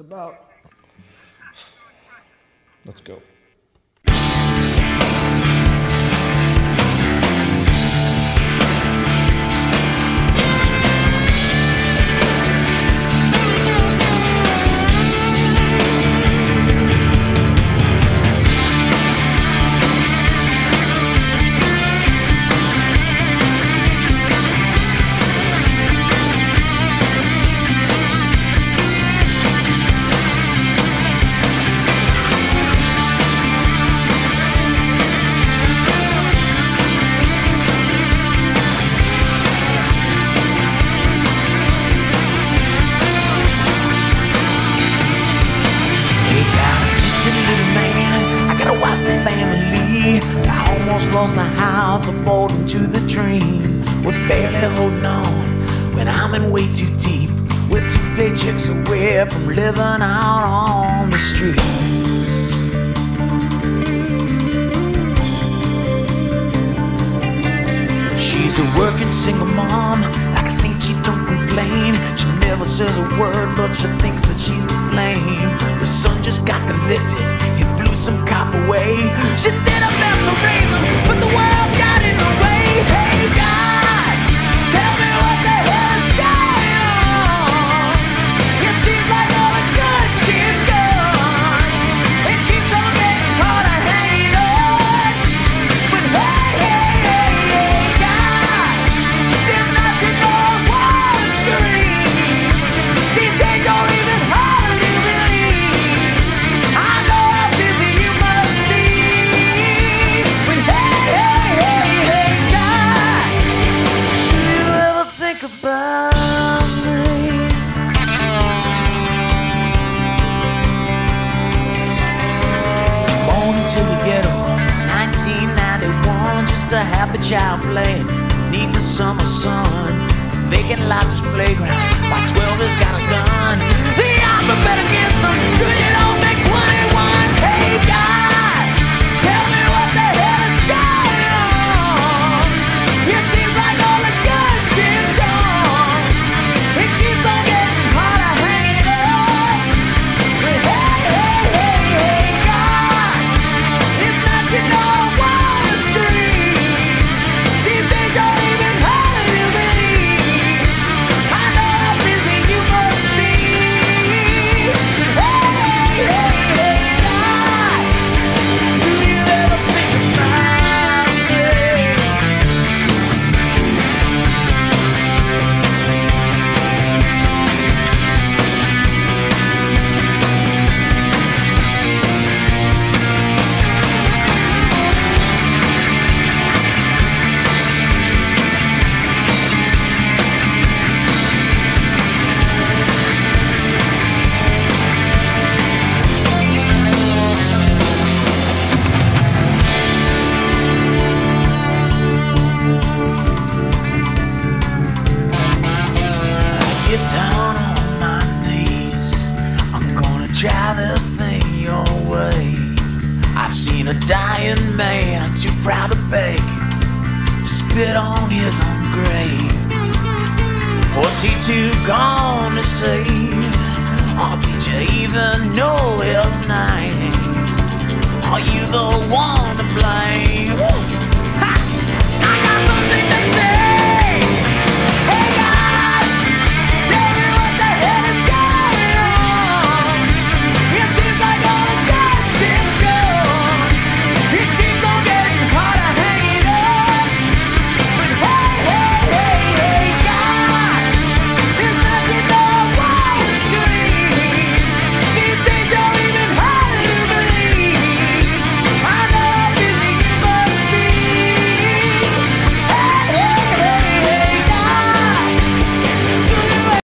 About. Let's go. I almost lost the house, I bought into the dream. We're barely holding on when I'm in way too deep. We're two paychecks away from living out on the streets. She's a working single mom. Like a saint, she don't complain. She never says a word, but she thinks that she's to blame. The son just got convicted. He blew some cop away. She did Into the ghetto, 1991, just a happy child playing beneath the summer sun. Vacant lots of playground, while 12 has got a gun. Try this thing your way. I've seen a dying man too proud to beg, spit on his own grave. Was he too gone to say? Or did you even?